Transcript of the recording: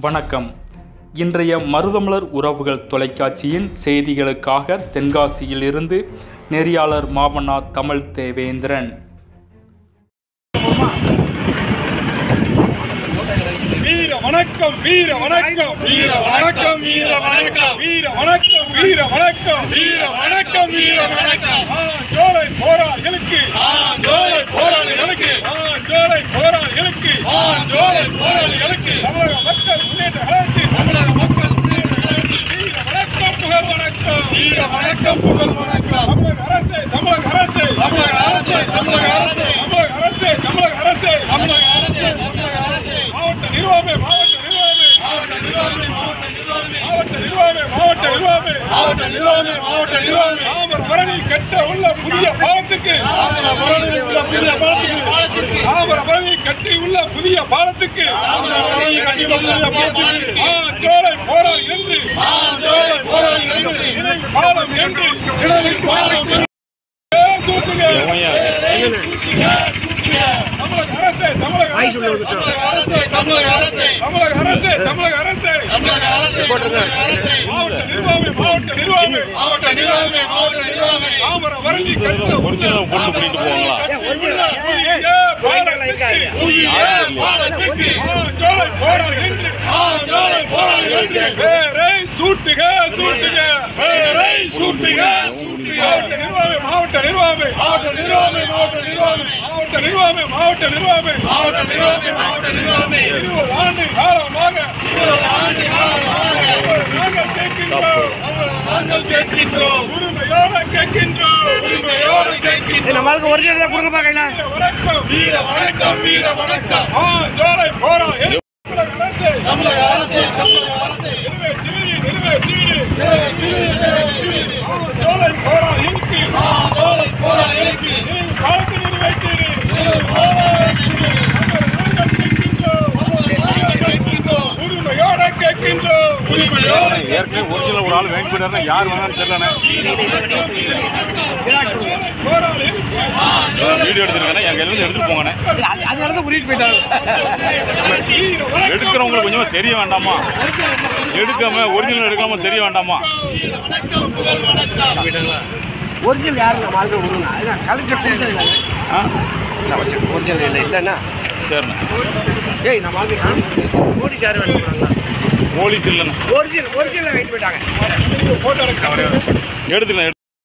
வணக்கம். இன்றைய மருதமலர் உறவுகள் தொலைக்காட்சியின் செய்திகளுக்காக தென்காசியிலிருந்து நெறியாளர் மாமன்னா தமிழ் தேவேந்திரன். வீர வணக்கம் வீர வணக்கம். வீர வணக்கம் வீர வணக்கம். வீர வணக்கம் வீர வணக்கம். வீர வணக்கம் வீர வணக்கம். ஆ, ஜோலை போராளிகளுக்கு. ஜோலை போராளிகளுக்கு. ஆ, ஜோலை போராளிகளுக்கு. ஜோலை போராளிகளுக்கு. தமிழக மக்கள் முன்னேற்ற கழகத்தின் தமிழக மக்கள் முன்னேற்ற கழகத்தின் வீர வணக்கம் புகழ் வணக்கம். வீர வணக்கம் புகழ் வணக்கம். தமிழக அரசே தமிழக அரசே. தமிழக அரசு தமிழக அரசு. தமிழக அரசே தமிழக அரசே. தமிழக அரசு தமிழக அரசு. மாவட்ட நிர்வாகமே மாவட்ட நிர்வாகமே. மாவட்ட நிர்வாகமே மாவட்ட நிர்வாகமே. மாவட்ட நிர்வாகமே மாவட்ட நிர்வாகமே. மாவட்ட நிர்வாகமே மாவட்ட நிர்வாகமே. தாமர பரணியில் கட்ட உள்ள புதிய பாலத்துக்கு. தாமர பரணியில் உள்ள புதிய பாலத்துக்கு. பரணியில் கட்டி உள்ள புதிய பாலத்துக்கு. சோலை போராள் என்று அரசு தமிழக அரசு தமிழக அரசு தமிழக அரசு தமிழக அரசு அரசு மாவட்ட நிர்வாகம் மாவட்ட நிர்வாகம் மாவட்ட நிர்வாகம். மாவட்ட நிர்வாகம் தாமரை வழங்கி கட்டுற ஒரிஜினல் சூட்டுக சூட்டுக சூட்டுக மாவட்ட நிர்வாகமே மாவட்ட நிர்வாகமே மாவட்ட மாவட்ட மாவட்ட மாவட்ட மாவட்ட மாவட்ட இருபது ஆண்டு காலமாக இருபது ஆண்டு காலமாக நாங்கள் கேட்கின்றோம் நாங்கள் கேட்கின்றோம் கேட்கின்றோம் நம்மளுக்கு ஒரிஜினல் கொடுங்க பாக்கல வீர வணக்கம் வீர ஒரு ஆள் வாங்கி யார் வேணாலும் தெரியலண்ணே. வீடியோ எடுத்துருக்கேன் என் கையில் எடுத்துட்டு போங்கண்ணே. அது நடந்து கூட்டிட்டு போயிட்டாங்க எடுக்கிறவங்களுக்கு கொஞ்சமாக தெரிய வேண்டாமா? எடுக்காம ஒரிஜினல் எடுக்காம தெரிய வேண்டாமா? ஒரிஜினல் யாரு கலெக்டர் ஒரிஜினல் இல்லை. இல்லைண்ணா சரிண்ணா. ஏய் நம்ம மோடி சார் வேணும் போலீஸ் இல்லைண்ணா. ஒரிஜினல் ஒரிஜினல் வாங்கிட்டு போயிட்டாங்க. எடுத்துக்கலாம்.